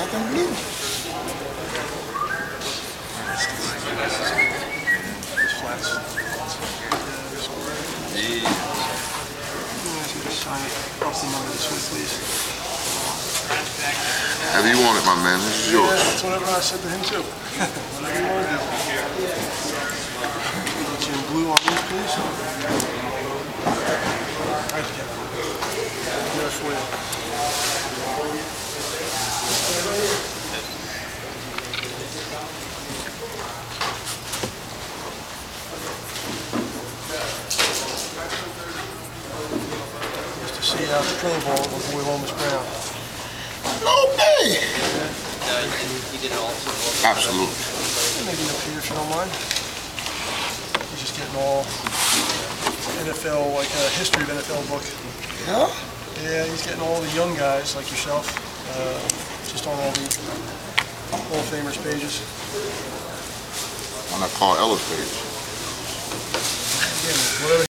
Nothing blue. Flats. Yeah. Ask you to it off the number this way, please. However you want it, my man. This is Yeah, yours. that's whatever I said to him too. Whatever you want to do. Put you in blue on these, please. Right, Jeff. Get it for you. Just to see out the playing ball with boy Lomas Brown. Okay. No, he did it also. Absolutely. And maybe up here if you don't mind. He's just getting all NFL, like a history of NFL book. Yeah? Yeah, he's getting all the young guys like yourself, uh, just on all the Hall of Famers pages. When I call Ellis page. Again, whatever